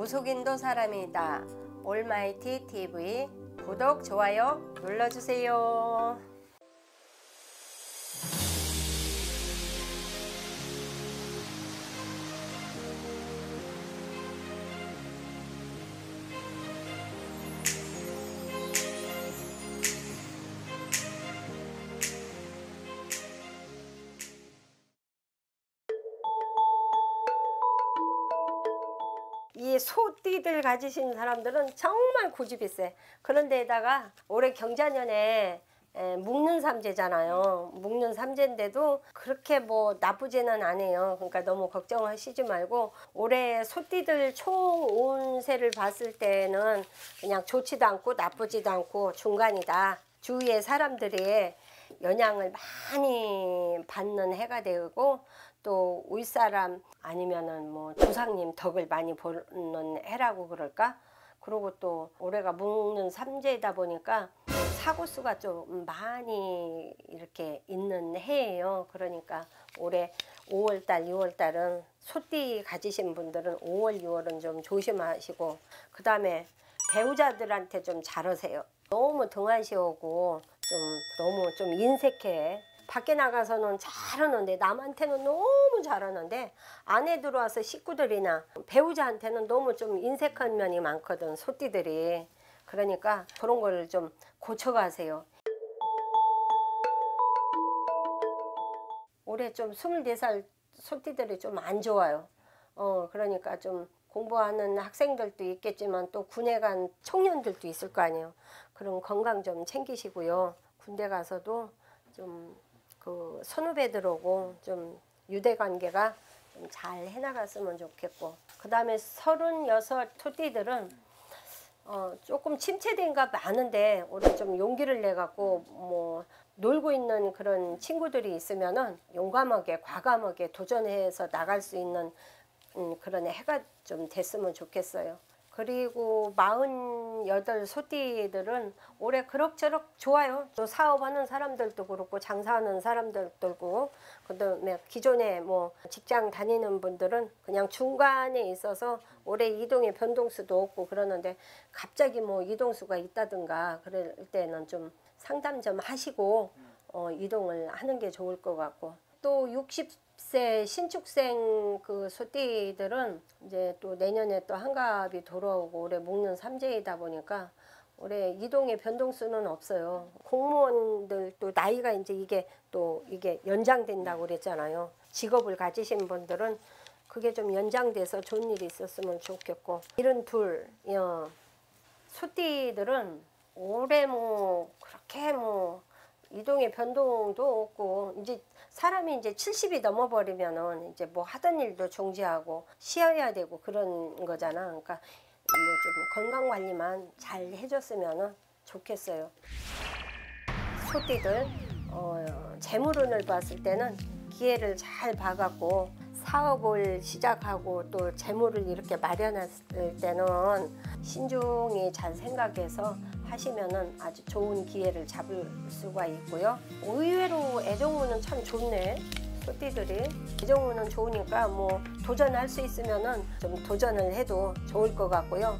무속인도 사람이다. 올마이티 TV 구독, 좋아요 눌러주세요. 소띠들 가지신 사람들은 정말 고집이 세. 그런데다가 올해 경자년에 에, 묵는 삼재잖아요. 묵는 삼재인데도 그렇게 뭐 나쁘지는 않아요. 그러니까 너무 걱정하시지 말고 올해 소띠들 총 운세를 봤을 때는 그냥 좋지도 않고 나쁘지도 않고 중간이다. 주위의 사람들이 영향을 많이 받는 해가 되고 또 윗사람 아니면은 뭐 조상님 덕을 많이 보는 해라고 그럴까? 그리고 또 올해가 묵는 삼재이다 보니까 사고 수가 좀 많이 이렇게 있는 해예요. 그러니까 올해 5월달, 6월달은 소띠 가지신 분들은 5월, 6월은 좀 조심하시고 그 다음에 배우자들한테 좀 잘하세요. 너무 등한시오고 좀 너무 좀 인색해. 밖에 나가서는 잘하는데 남한테는 너무 잘하는데 안에 들어와서 식구들이나 배우자한테는 너무 좀 인색한 면이 많거든 소띠들이. 그러니까 그런 걸 좀 고쳐가세요. 올해 좀 24살 소띠들이 좀 안 좋아요. 어 그러니까 좀 공부하는 학생들도 있겠지만 또 군에 간 청년들도 있을 거 아니에요. 그럼 건강 좀 챙기시고요. 군대 가서도 좀 그 선후배들하고 좀 유대 관계가 좀 잘 해나갔으면 좋겠고 그 다음에 서른여섯 토띠들은 어 조금 침체된 가 많은데 올해 좀 용기를 내 갖고 뭐 놀고 있는 그런 친구들이 있으면은 용감하게 과감하게 도전해서 나갈 수 있는 음, 그런 해가 좀 됐으면 좋겠어요. 그리고 48 소띠들은 올해 그럭저럭 좋아요. 또 사업하는 사람들도 그렇고 장사하는 사람들도 그렇고 그다음에 기존에 뭐 직장 다니는 분들은 그냥 중간에 있어서 올해 이동의 변동수도 없고 그러는데 갑자기 뭐 이동수가 있다든가 그럴 때는 좀 상담 좀 하시고 어, 이동을 하는 게 좋을 것 같고 또 60 세 신축생 그 소띠들은 이제 또 내년에 또 한갑이 돌아오고 올해 목련 삼재이다 보니까 올해 이동의 변동수는 없어요. 공무원들 또 나이가 이제 이게 또 이게 연장된다고 그랬잖아요. 직업을 가지신 분들은 그게 좀 연장돼서 좋은 일이 있었으면 좋겠고 이런 둘 어, 소띠들은 올해 뭐 그렇게 뭐 이동의 변동도 없고 이제 사람이 이제 70이 넘어버리면은 이제 뭐 하던 일도 중지하고 쉬어야 되고 그런 거잖아. 그러니까 뭐 좀 건강 관리만 잘 해줬으면 좋겠어요. 소띠들 어, 재물운을 봤을 때는 기회를 잘 봐갖고 사업을 시작하고 또 재물을 이렇게 마련했을 때는 신중히 잘 생각해서 하시면은 아주 좋은 기회를 잡을 수가 있고요. 의외로 애정운은 참 좋네. 소띠들이 애정운은 좋으니까 뭐 도전할 수 있으면은 좀 도전을 해도 좋을 것 같고요.